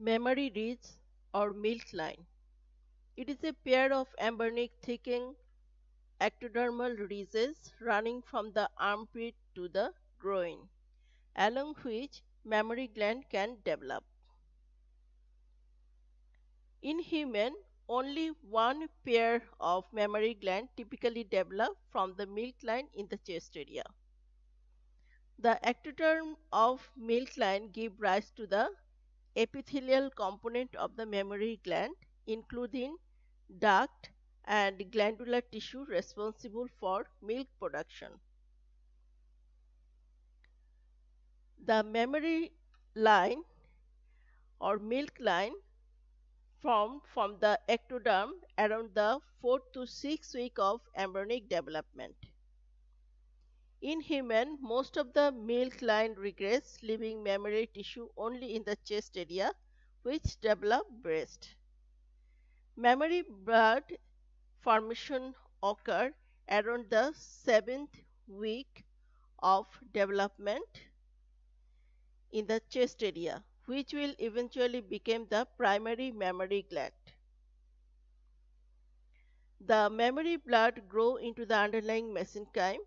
Mammary ridge or milk line. It is a pair of embryonic thickened ectodermal ridges running from the armpit to the groin, along which mammary gland can develop. In human, only one pair of mammary gland typically develop from the milk line in the chest area. The ectoderm of milk line give rise to the epithelial component of the mammary gland including duct and glandular tissue responsible for milk production. The mammary line or milk line formed from the ectoderm around the 4 to 6 week of embryonic development. In human, most of the milk line regress, leaving mammary tissue only in the chest area, which develop breast. Mammary bud formation occur around the seventh week of development in the chest area, which will eventually become the primary mammary gland. The mammary bud grow into the underlying mesenchyme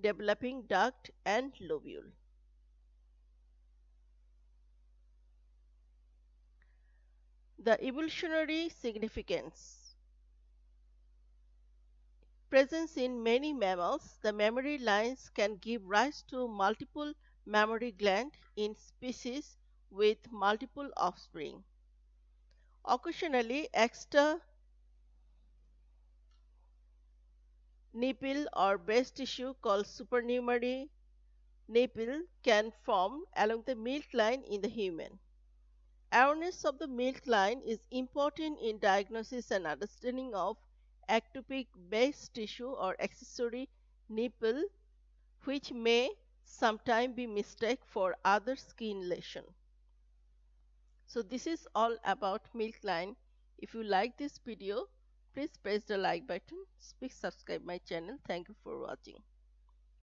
developing duct and lobule. The evolutionary significance Presence in many mammals, the mammary lines can give rise to multiple mammary glands in species with multiple offspring. Occasionally, extra nipple or breast tissue called supernumerary nipple can form along the milk line in the human. Awareness of the milk line is important in diagnosis and understanding of ectopic breast tissue or accessory nipple which may sometimes be mistaken for other skin lesion. So this is all about milk line. If you like this video, Please press the like button. Please subscribe my channel. Thank you for watching.